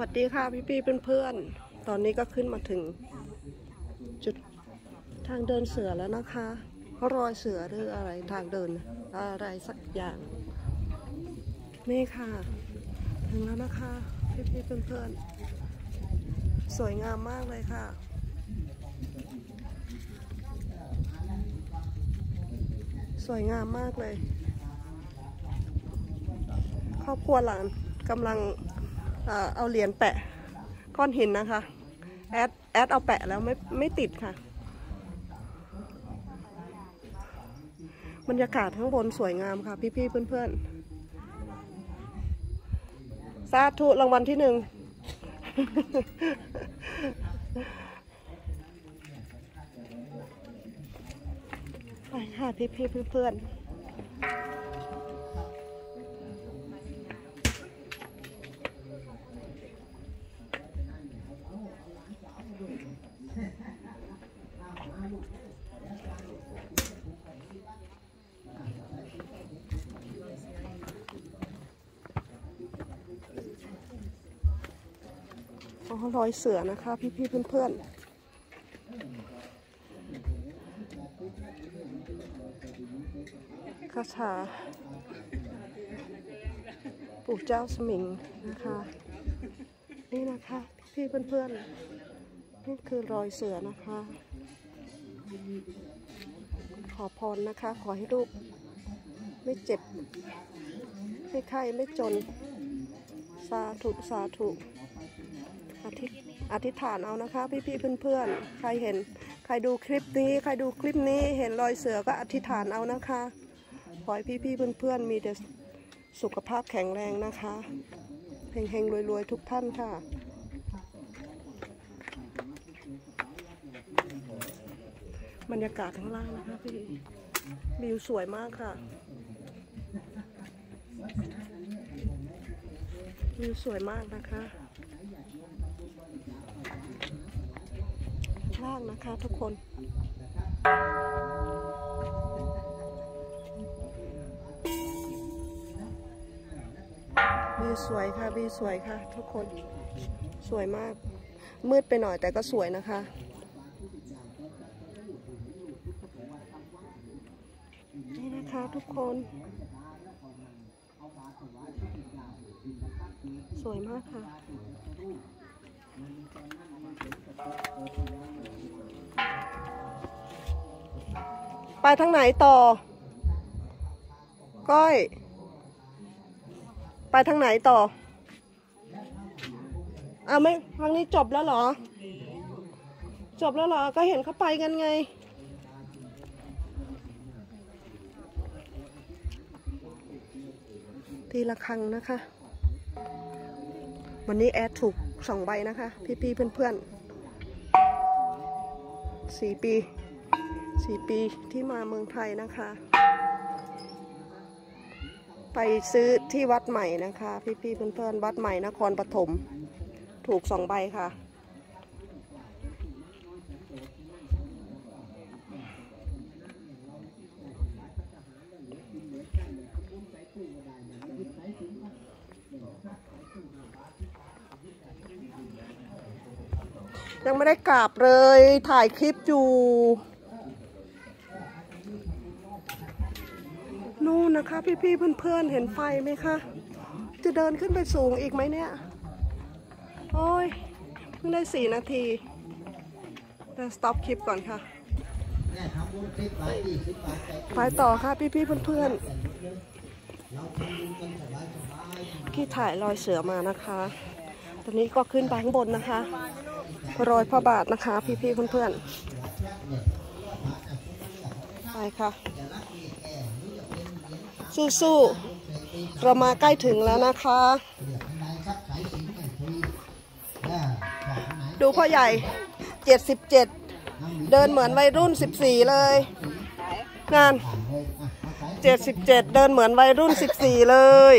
สวัสดีค่ะพี่พี่เพื่อนๆ ตอนนี้ก็ขึ้นมาถึง จุดทางเดินเสือแล้วนะคะรอยเสือหรืออะไรทางเดินอะไรสักอย่าง นี่ค่ะ ถึงแล้วนะคะ พี่พี่เพื่อนๆ สวยงามมากเลยค่ะ สวยงามมากเลย ครอบครัวหลานกำลัง เอาเหรียญแปะก้อนหินนะคะ แอดแอดเอาแปะแล้วไม่ไม่ติดค่ะ บรรยากาศข้างบนสวยงามค่ะ พี่ๆเพื่อนๆสาธุรางวัลที่หนึ่งไปค่ะพี่ๆเพื่อนๆ รอยเสือนะคะ พี่ๆเพื่อนๆคาถาปู่เจ้าสมิงนะคะ นี่นะคะพี่ๆเพื่อนๆนี่คือรอยเสือนะคะ ขอพรนะคะ ขอให้ลูกไม่เจ็บ ไม่ไข้ไม่จน สาธุ สาธุ อธิอธิษฐานเอานะคะ พี่ๆเพื่อนๆ ใครเห็น ใครดูคลิปนี้ ใครดูคลิปนี้เห็นรอยเสือก็อธิษฐานเอานะคะขอให้พี่ๆเพื่อนๆ มีแต่สุขภาพแข็งแรงนะคะเฮงๆรวยๆทุกท่านค่ะบรรยากาศข้างล่างนะคะพี่วิวสวยมากค่ะวิวสวยมากนะคะ ล่างนะคะทุกคนวิวสวยค่ะวิวสวยค่ะ ทุกคนสวยมาก มืดไปหน่อยแต่ก็สวยนะคะนี่นะคะทุกคน สวยมากค่ะ ไปทางไหนต่อ ก้อย ไปทางไหนต่ออ้าวไม่ทางนี้จบแล้วเหรอ จบแล้วเหรอ ก็เห็นเขาไปกันไงทีละครั้งนะคะ วันนี้แอดถูก สองใบนะคะ พี่ๆเพื่อนๆสี่ปีสี่ปีที่มาเมืองไทยนะคะ ไปซื้อที่วัดใหม่นะคะ พี่ๆเพื่อนๆ วัดใหม่นครปฐมถูกสองใบค่ะ ยังไม่ได้กราบเลยถ่ายคลิปอยู่ นู่นนะคะ พี่ๆเพื่อนๆเห็นไฟไหมคะ จะเดินขึ้นไปสูงอีกไหมเนี่ย โอ้ยเพิ่งได้สี่นาทีเดี๋ยวสต็อปคลิปก่อนค่ะไปต่อค่ะพี่ๆเพื่อนๆที่ถ่ายรอยเสือมานะคะ ตอนนี้ก็ขึ้นไปข้างบนนะคะ ร้อยพระบาทนะคะ พี่ๆเพื่อนๆไปค่ะ สู้ๆเรามาใกล้ถึงแล้วนะคะ ดูพ่อใหญ่77เจ็ดเดินเหมือนวัยรุ่น14เลยงาน77เจ็ดเดินเหมือนวัยรุ่น14เลย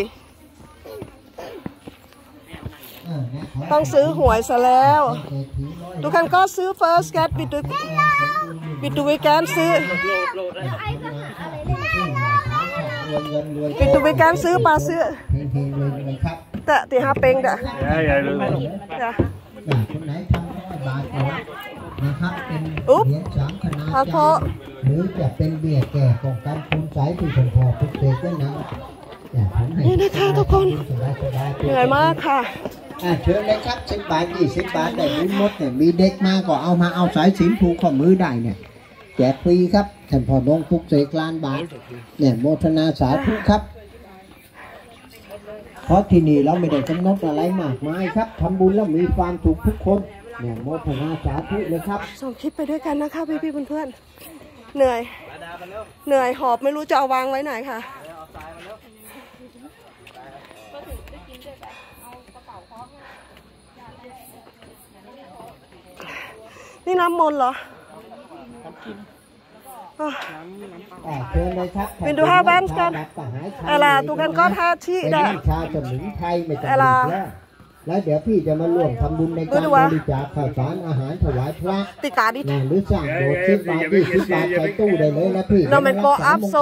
ต้องซื้อหวยซะแล้วดูกันก็ซื้อ first cat บิดดูบิดดูวิการซื้อบิดดูวิการซื้อปลาซื้อเพลงเพลงเลยนะครับแต่ตีห้าเป็งเด้อ Ja, ja, det er จ้ะอยากคนไหนทำร้อยบาทก็รับนะครับเป็นอุ๊บเหรียญสามคณะครับพ่อหรือจะเป็นเบี้ยแก่ป้องกันคุณสายที่ชมพอพุกเสกด้วยนะอยากผมให้นี่นะคะทุกคนสบายสบายเหนื่อยมากค่ะ อะเชิญเลยครับสิบบาทยี่สิบบาทได้บุญหมดเนี่ยมีเด็กมาก็เอามาเอาสายสินผูกข้อมือได้เนี่ยแจกฟรีครับท่านพ่อดงพุกเสกลานบาทเนี่ยโมทนาสาธุครับเพราะที่นี่เราไม่ได้กำหนดอะไรมากมายครับทำบุญแล้วมีความสุขทุกคนเนี่ยโมทนาสาธุเลยครับส่งคลิปไปด้วยกันนะคะพี่พี่ๆเพื่อนๆเหนื่อย เหนื่อยหอบไม่รู้จะเอาวางไว้ไหนค่ะ นี่น้ำมนต์เหรออะอ่าเชิญเลยครับ Vill du ha vänster? เอลาตูกันก็ท่าที่เป็นได้น้ำชาสมุนไพรไม่ต้องเอลาดื่มแล้วแล้วเดี๋ยวพี่จะมาร่วมทำบุญในการดูดูวะบริจาคข้าวสารอาหารถวายพระติดตาดินะหรือสั่งโบสถ์สิบบาทยี่สิบบาทใส่ตู้ได้เลยนะพี่เราเป็นโกอัพโซ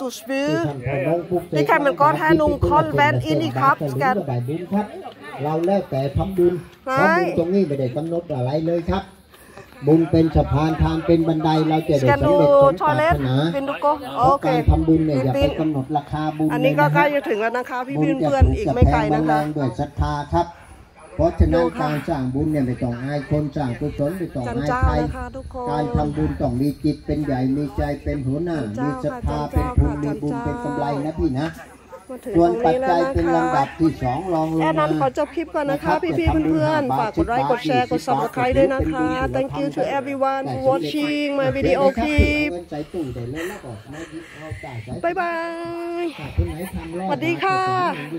ตูสบิลที่ท่านพอลงปุ๊บนี่แค่มันก็แค่นุ่งคอนแวนอินอีกครับสกันได้บุญครับเราแล้วแต่ทำบุญใช่เพราะบุญตรงนี้ไม่ได้กำหนดอะไรเลยครับ บุญเป็นสะพานทานเป็นบันไดเราจะสได้แกนสำดูเร็จสมทอปรารเลสถนาเป็นดูโกเพโอราะเคการทำบุญเนี่ยอย่าติไปนกำหนดราคาบุญอันนี้ก็เลยะใกล้ครับจะถึงแล้วนะคะ พี่บุญเพื่จะอนถูๆอีกจะไม่แพไกลงนะแรคะงด้วยศรัทธาครับ เพราะฉะดูนั้นค่ะการสร้างบุญเนี่ยไม่ต้องอายคนสร้างกุศลไม่ต้องจันอายเจ้าใครนะคะทุกคนการทำบุญต้องมีจิตเป็นใหญ่มีใจเป็นหัวหน้าจัมีนศรัเจ้าทธาค่ะเป็นจัทุนนเจ้ามีบุญเป็นกำไรนะพี่นะ มาถึงส่วนตรงปัจนี้แล้จัวยเป็นนะคะลำดับที่สองรองลงแอมาดนันขอจบคลิปก่อนนะคะพี่พี่ๆเพื่อนๆฝากกดไลค์กดแชร์กด subscribe ด้วยนะคะ thank you to everyone for watching my video clip ใส่ตู้ได้เลยแล้วก็มาหยิบเอาจ่ายใส่บ๊ายบายคนไหนทำรอดสวัสดีค่ะบาทก็สอนอยู่